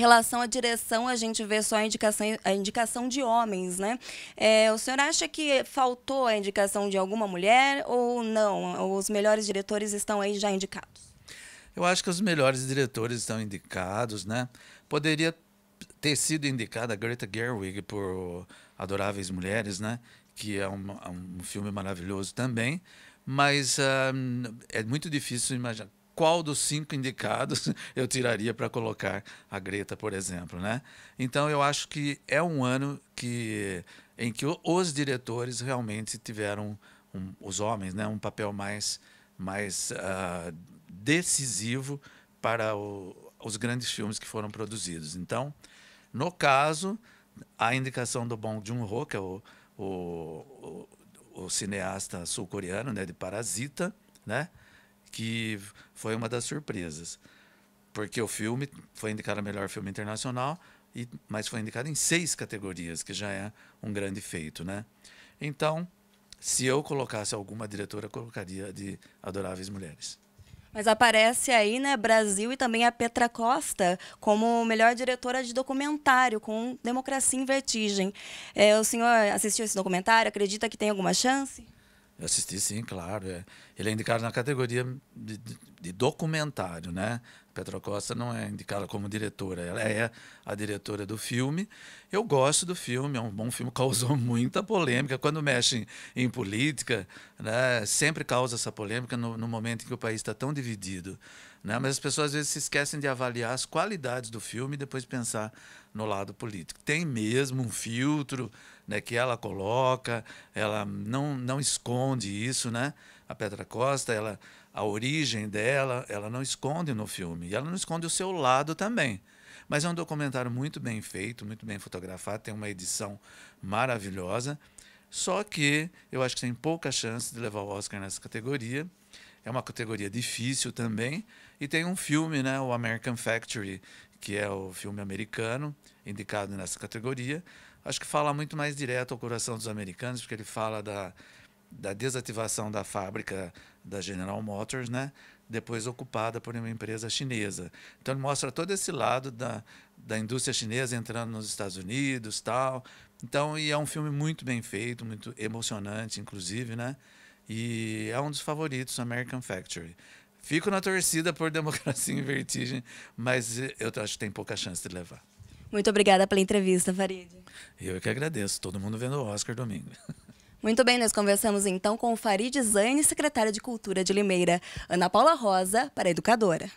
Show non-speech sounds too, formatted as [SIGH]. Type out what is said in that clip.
relação à direção, a gente vê só a indicação, a indicação de homens, né? É, o senhor acha que faltou a indicação de alguma mulher ou não? Os melhores diretores estão aí já indicados? Eu acho que os melhores diretores estão indicados, né? Poderia ter sido indicada a Greta Gerwig por Adoráveis Mulheres, né? Que é um, um filme maravilhoso também, mas uh, é muito difícil imaginar qual dos cinco indicados [LAUGHS] eu tiraria para colocar a Greta, por exemplo, né? Então eu acho que é um ano que em que os diretores realmente tiveram um, os homens, né, um papel mais mais uh, decisivo para o, os grandes filmes que foram produzidos. Então, no caso, a indicação do Bong Joon-ho, que é o, o, o, o cineasta sul-coreano né, de Parasita, né, que foi uma das surpresas. Porque o filme foi indicado a melhor filme internacional, e, mas foi indicado em seis categorias, que já é um grande feito. Né? Então, se eu colocasse alguma diretora, colocaria de Adoráveis Mulheres. Mas aparece aí, né, Brasil e também a Petra Costa como melhor diretora de documentário com Democracia em Vertigem. É, o senhor assistiu esse documentário? Acredita que tem alguma chance? Eu assisti sim, claro. É. Ele é indicado na categoria de, de, de, documentário, né? Petra Costa não é indicada como diretora, ela é a diretora do filme. Eu gosto do filme, é um bom filme, [LAUGHS] causou muita polêmica. Quando mexe em, em política, né, sempre causa essa polêmica no, no momento em que o país está tão dividido. Né? Mas as pessoas às vezes se esquecem de avaliar as qualidades do filme e depois pensar no lado político. Tem mesmo um filtro né, que ela coloca, ela não, não esconde isso, né? A Petra Costa, ela, a origem dela, ela não esconde no filme. E ela não esconde o seu lado também. Mas é um documentário muito bem feito, muito bem fotografado, tem uma edição maravilhosa. Só que eu acho que tem pouca chance de levar o Oscar nessa categoria. É uma categoria difícil também. E tem um filme, né, o American Factory, que é o filme americano, indicado nessa categoria. Acho que fala muito mais direto ao coração dos americanos, porque ele fala da, da desativação da fábrica da General Motors, né? depois ocupada por uma empresa chinesa. Então ele mostra todo esse lado da, da indústria chinesa entrando nos Estados Unidos, tal. Então, e é um filme muito bem feito, muito emocionante, inclusive, né? E é um dos favoritos, American Factory. Fico na torcida por [LAUGHS] Democracia em Vertigem, mas eu acho que tem pouca chance de levar. Muito obrigada pela entrevista, Farid. Eu que agradeço. Todo mundo vendo o Oscar domingo. [LAUGHS] Muito bem, nós conversamos então com o Farid Zane, secretária de Cultura de Limeira. Ana Paula Rosa, para Educadora.